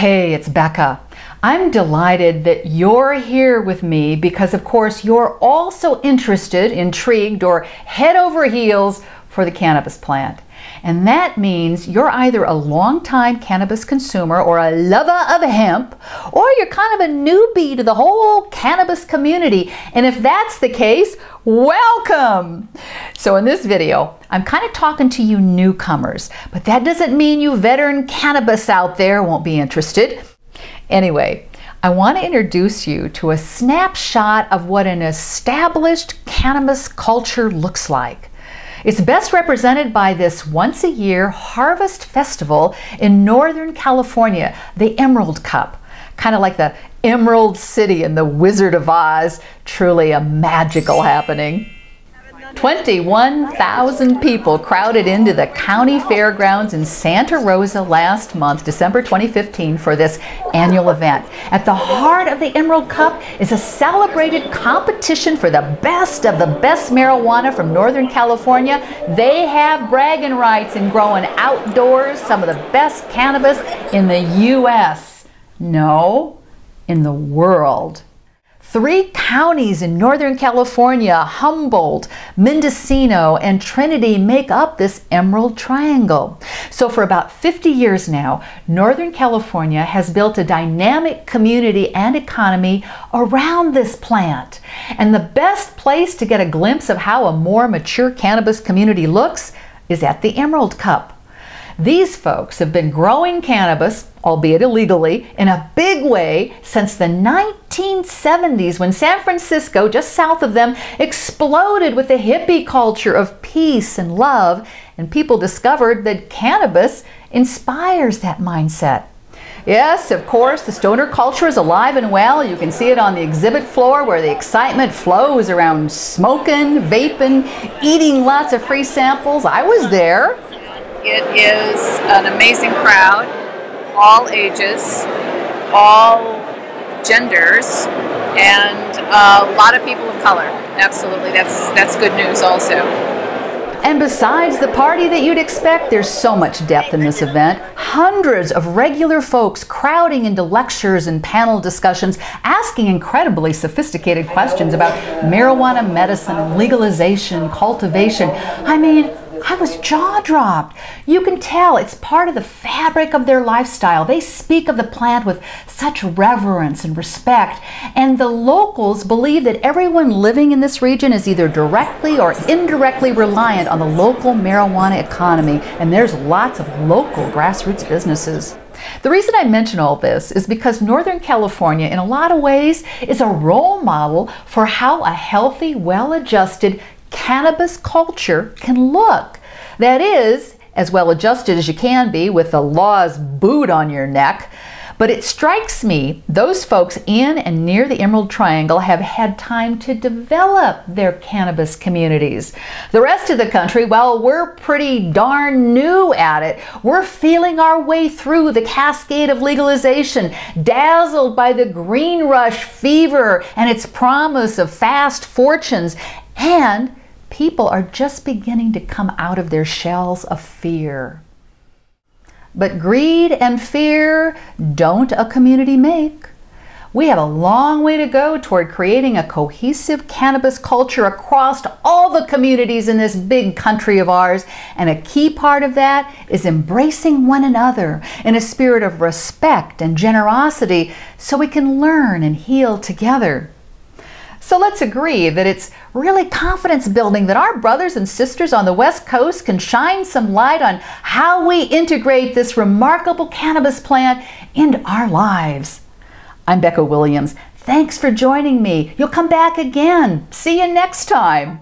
Hey, it's Becca. I'm delighted that you're here with me because, of course, you're also interested, intrigued, or head over heels for the cannabis plant. And that means you're either a longtime cannabis consumer or a lover of hemp, or you're kind of a newbie to the whole cannabis community. And if that's the case, welcome! So in this video, I'm kind of talking to you newcomers, but that doesn't mean you veteran cannabis out there won't be interested. Anyway, I want to introduce you to a snapshot of what an established cannabis culture looks like. It's best represented by this once a year harvest festival in Northern California, the Emerald Cup. Kind of like the Emerald City in The Wizard of Oz. Truly a magical happening. 21,000 people crowded into the county fairgrounds in Santa Rosa last month, December 2015, for this annual event. At the heart of the Emerald Cup is a celebrated competition for the best of the best marijuana from Northern California. They have bragging rights in growing outdoors some of the best cannabis in the U.S. No, in the world. Three counties in Northern California, Humboldt, Mendocino, and Trinity make up this Emerald Triangle. So for about 50 years now, Northern California has built a dynamic community and economy around this plant. And the best place to get a glimpse of how a more mature cannabis community looks is at the Emerald Cup. These folks have been growing cannabis, albeit illegally, in a big way since the 1970s when San Francisco, just south of them, exploded with a hippie culture of peace and love, and people discovered that cannabis inspires that mindset. Yes, of course, the stoner culture is alive and well. You can see it on the exhibit floor where the excitement flows around smoking, vaping, eating lots of free samples. I was there. It is an amazing crowd, all ages, all genders, and uh, a lot of people of color. Absolutely, that's that's good news also. And besides the party that you'd expect, there's so much depth in this event. Hundreds of regular folks crowding into lectures and panel discussions, asking incredibly sophisticated questions about marijuana medicine legalization, cultivation. I mean, I was jaw dropped. You can tell it's part of the fabric of their lifestyle. They speak of the plant with such reverence and respect. And the locals believe that everyone living in this region is either directly or indirectly reliant on the local marijuana economy. And there's lots of local grassroots businesses. The reason I mention all this is because Northern California, in a lot of ways, is a role model for how a healthy, well adjusted, cannabis culture can look. That is, as well adjusted as you can be with the law's boot on your neck. But it strikes me those folks in and near the Emerald Triangle have had time to develop their cannabis communities. The rest of the country, well, we're pretty darn new at it. We're feeling our way through the cascade of legalization, dazzled by the green rush fever and its promise of fast fortunes, and people are just beginning to come out of their shells of fear. But greed and fear don't a community make. We have a long way to go toward creating a cohesive cannabis culture across all the communities in this big country of ours. And a key part of that is embracing one another in a spirit of respect and generosity so we can learn and heal together. So let's agree that it's really confidence building that our brothers and sisters on the West Coast can shine some light on how we integrate this remarkable cannabis plant into our lives. I'm Becca Williams. Thanks for joining me. You'll come back again. See you next time.